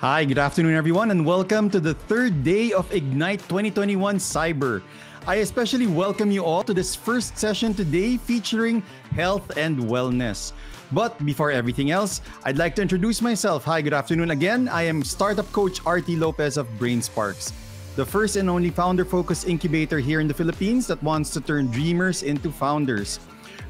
Hi, good afternoon, everyone, and welcome to the third day of Ignite 2021 Cyber. I especially welcome you all to this first session today featuring health and wellness. But before everything else, I'd like to introduce myself. Hi, good afternoon again. I am startup coach RT Lopez of BrainSparks, the first and only founder focused incubator here in the Philippines that wants to turn dreamers into founders.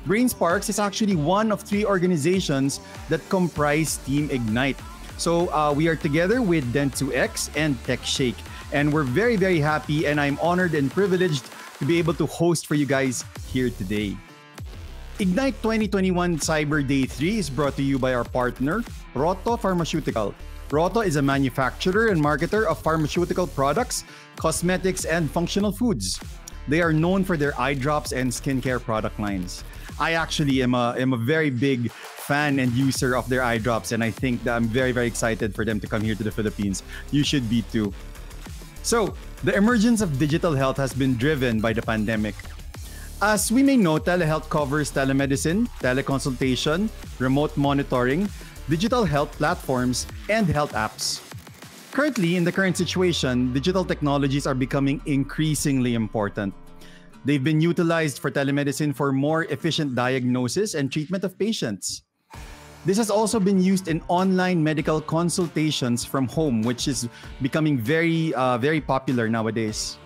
BrainSparks is actually one of three organizations that comprise Team Ignite. So uh, we are together with Dentsu-X and TechShake. And we're very, very happy and I'm honored and privileged to be able to host for you guys here today. Ignite 2021 Cyber Day 3 is brought to you by our partner, Rohto Pharmaceutical. Rohto is a manufacturer and marketer of pharmaceutical products, cosmetics, and functional foods. They are known for their eye drops and skincare product lines. I actually am a, am a very big fan and user of their eye drops, and I think that I'm very, very excited for them to come here to the Philippines. You should be too. So, the emergence of digital health has been driven by the pandemic. As we may know, telehealth covers telemedicine, teleconsultation, remote monitoring, digital health platforms, and health apps. Currently, in the current situation, digital technologies are becoming increasingly important. They've been utilized for telemedicine for more efficient diagnosis and treatment of patients. This has also been used in online medical consultations from home, which is becoming very, uh, very popular nowadays.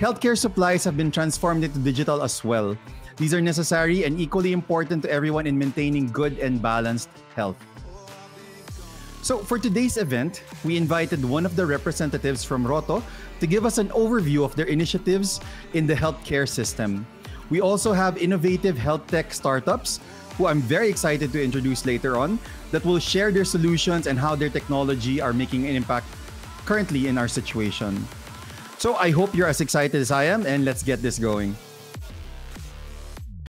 Healthcare supplies have been transformed into digital as well. These are necessary and equally important to everyone in maintaining good and balanced health. So, for today's event, we invited one of the representatives from Rohto to give us an overview of their initiatives in the healthcare system. We also have innovative health tech startups who I'm very excited to introduce later on, that will share their solutions and how their technology are making an impact currently in our situation. So I hope you're as excited as I am, and let's get this going.